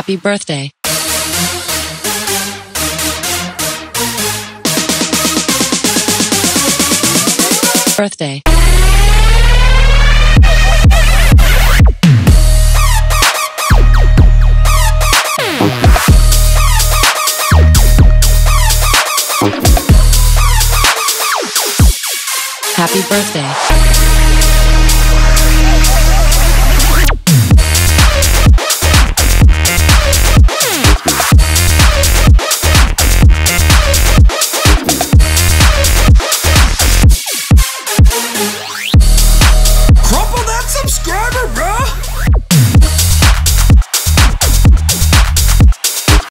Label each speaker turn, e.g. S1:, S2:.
S1: Happy birthday. Birthday. Happy birthday.